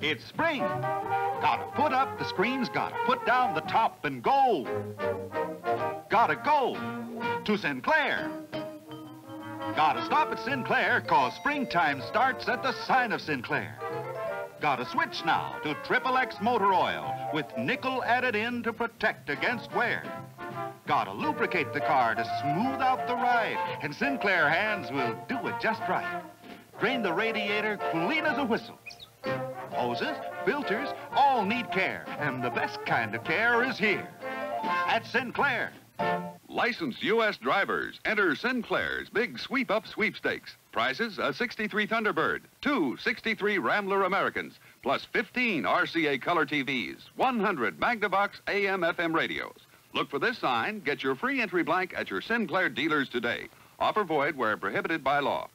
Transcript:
It's spring. Gotta put up the screens, gotta put down the top and go. Gotta go to Sinclair. Gotta stop at Sinclair, cause springtime starts at the sign of Sinclair. Gotta switch now to Triple X Motor Oil with nickel added in to protect against wear. Gotta lubricate the car to smooth out the ride, and Sinclair hands will do it just right. Drain the radiator clean as a whistle. Hoses, filters, all need care, and the best kind of care is here at Sinclair. Licensed U.S. drivers enter Sinclair's big sweep up sweepstakes. Prizes a 63 Thunderbird, two 63 Rambler Americans, plus 15 RCA color TVs, 100 Magnavox AM FM radios. Look for this sign. Get your free entry blank at your Sinclair dealers today. Offer void where prohibited by law.